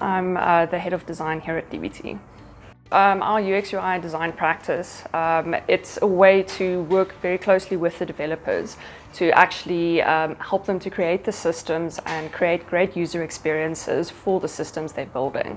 I'm uh, the head of design here at DVT. Um, our UX UI design practice, um, it's a way to work very closely with the developers to actually um, help them to create the systems and create great user experiences for the systems they're building.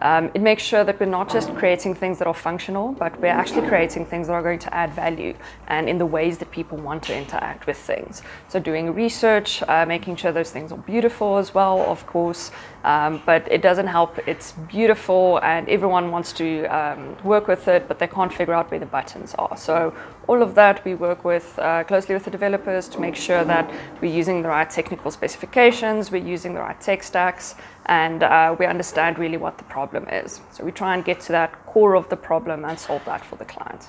Um, it makes sure that we're not just creating things that are functional, but we're actually creating things that are going to add value and in the ways that people want to interact with things. So doing research, uh, making sure those things are beautiful as well, of course, um, but it doesn't help. It's beautiful and everyone wants to um, work with it, but they can't figure out where the buttons are. So all of that we work with uh, closely with the developers to make sure that we're using the right technical specifications, we're using the right tech stacks, and uh, we understand really what the problem is. So we try and get to that core of the problem and solve that for the client.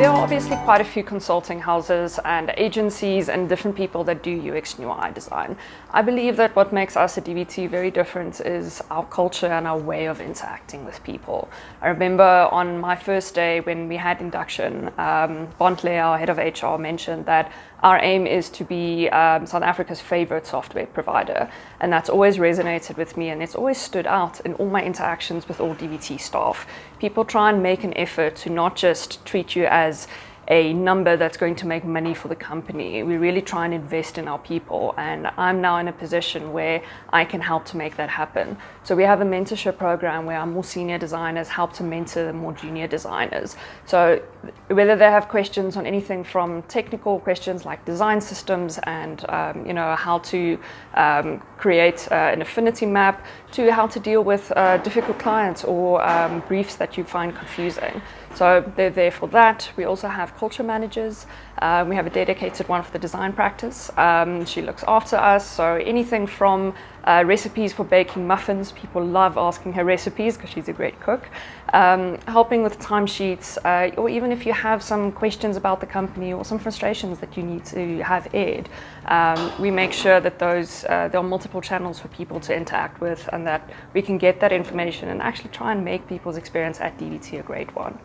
There obviously quite a few consulting houses and agencies and different people that do UX and UI design. I believe that what makes us at DVT very different is our culture and our way of interacting with people. I remember on my first day when we had induction, um, Bontle, our head of HR, mentioned that our aim is to be um, South Africa's favorite software provider. And that's always resonated with me and it's always stood out in all my interactions with all DVT staff. People try and make an effort to not just treat you as a number that's going to make money for the company. We really try and invest in our people, and I'm now in a position where I can help to make that happen. So we have a mentorship program where our more senior designers help to mentor the more junior designers. So whether they have questions on anything from technical questions like design systems and um, you know how to um, create uh, an affinity map to how to deal with uh, difficult clients or um, briefs that you find confusing. So they're there for that. We also have culture managers. Um, we have a dedicated one for the design practice. Um, she looks after us. So anything from uh, recipes for baking muffins. People love asking her recipes because she's a great cook. Um, helping with timesheets, uh, or even if you have some questions about the company or some frustrations that you need to have aired, um, we make sure that those uh, there are multiple channels for people to interact with, and that we can get that information and actually try and make people's experience at DVT a great one.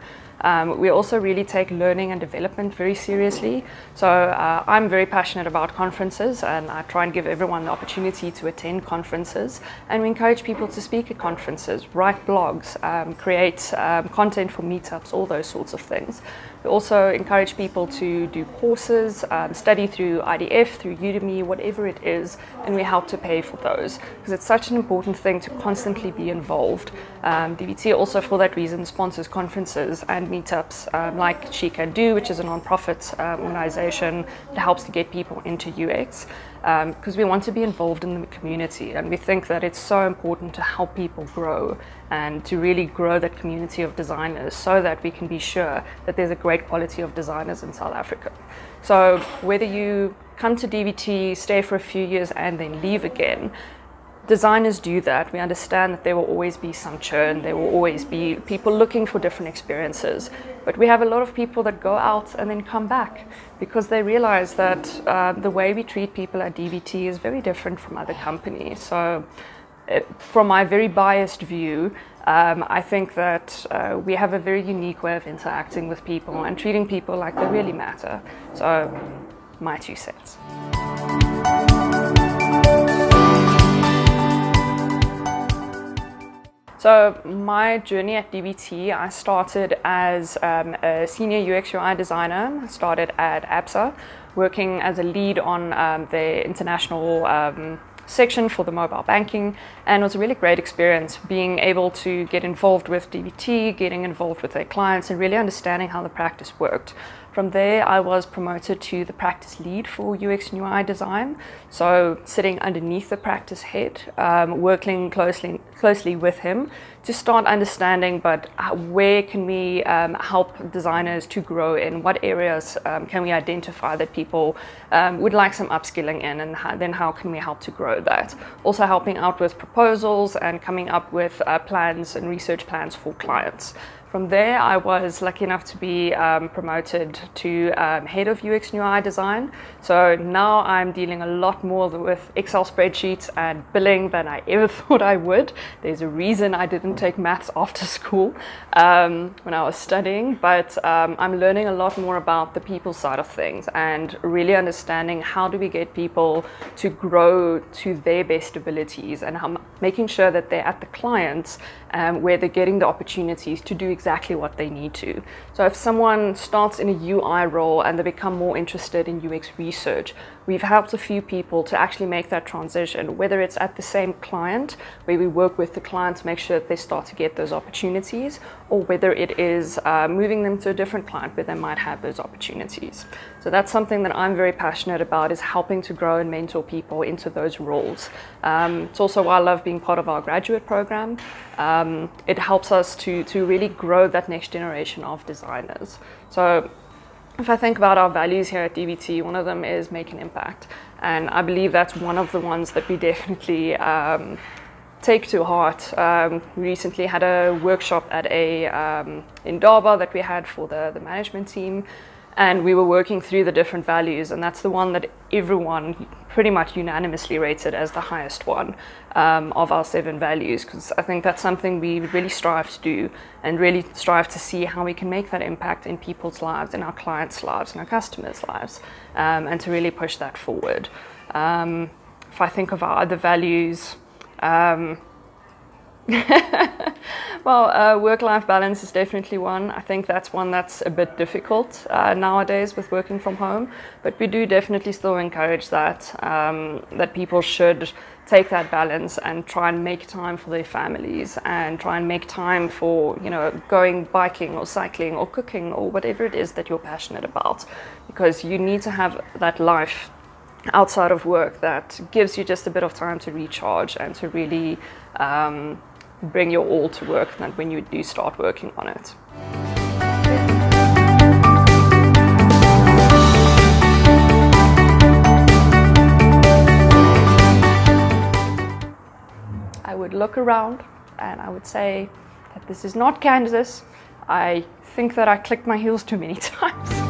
Um, we also really take learning and development very seriously. So uh, I'm very passionate about conferences and I try and give everyone the opportunity to attend conferences. And we encourage people to speak at conferences, write blogs, um, create um, content for meetups, all those sorts of things. We also encourage people to do courses, um, study through IDF, through Udemy, whatever it is, and we help to pay for those because it's such an important thing to constantly be involved. Um, DVT also, for that reason, sponsors conferences and meetups um, like She Can Do, which is a non-profit um, organization that helps to get people into UX because um, we want to be involved in the community and we think that it's so important to help people grow and to really grow that community of designers so that we can be sure that there's a great quality of designers in South Africa. So whether you come to DVT, stay for a few years and then leave again, designers do that. We understand that there will always be some churn, there will always be people looking for different experiences. But we have a lot of people that go out and then come back because they realize that uh, the way we treat people at DVT is very different from other companies. So, it, uh, from my very biased view, um, I think that uh, we have a very unique way of interacting with people and treating people like they really matter. So, my two cents. So my journey at DVT, I started as um, a senior UX UI designer. I started at ABSA, working as a lead on um, the international um, section for the mobile banking and it was a really great experience being able to get involved with DVT, getting involved with their clients and really understanding how the practice worked. From there, I was promoted to the practice lead for UX and UI design. So sitting underneath the practice head, um, working closely closely with him to start understanding, but where can we um, help designers to grow in? What areas um, can we identify that people um, would like some upskilling in, and how, then how can we help to grow that? Also helping out with proposals and coming up with uh, plans and research plans for clients. From there, I was lucky enough to be um, promoted to um, head of UX and UI design. So now I'm dealing a lot more with Excel spreadsheets and billing than I ever thought I would. There's a reason I didn't take maths after school um, when I was studying, but um, I'm learning a lot more about the people side of things and really understanding how do we get people to grow to their best abilities and how, making sure that they're at the clients um, where they're getting the opportunities to do exactly what they need to. So if someone starts in a UI role and they become more interested in UX research, we've helped a few people to actually make that transition, whether it's at the same client, where we work with the client to make sure that they start to get those opportunities, or whether it is uh, moving them to a different client where they might have those opportunities. So that's something that I'm very passionate about is helping to grow and mentor people into those roles. Um, it's also why I love being part of our graduate program. Um, it helps us to, to really grow that next generation of designers. So if I think about our values here at DVT, one of them is make an impact. And I believe that's one of the ones that we definitely um, take to heart. Um, we recently had a workshop at a um, Indaba that we had for the, the management team and we were working through the different values and that's the one that everyone pretty much unanimously rated as the highest one um, of our seven values because I think that's something we really strive to do and really strive to see how we can make that impact in people's lives, in our clients' lives, in our customers' lives, um, and to really push that forward. Um, if I think of our other values, um, well, uh, work-life balance is definitely one. I think that's one that's a bit difficult uh, nowadays with working from home, but we do definitely still encourage that um, that people should take that balance and try and make time for their families and try and make time for you know going biking or cycling or cooking or whatever it is that you're passionate about, because you need to have that life outside of work that gives you just a bit of time to recharge and to really um, bring your all to work than when you do start working on it. I would look around and I would say that this is not Kansas. I think that I clicked my heels too many times.